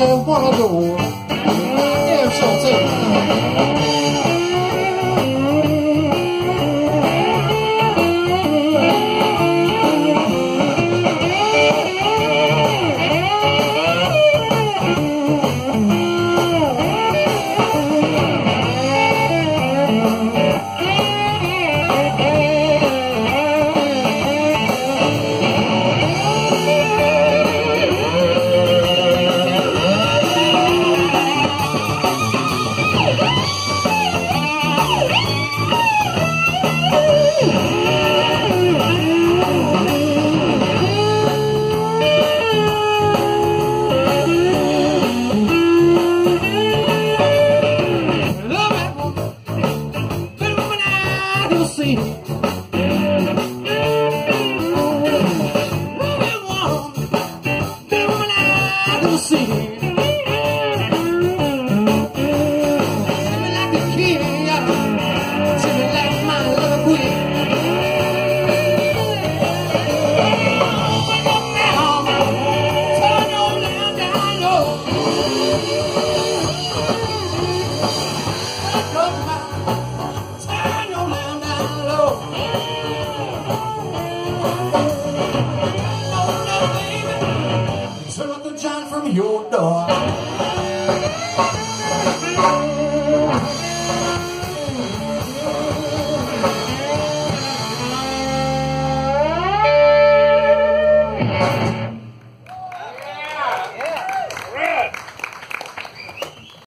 she wanna go. Yeah, sure, too. please. Turn the John from your door.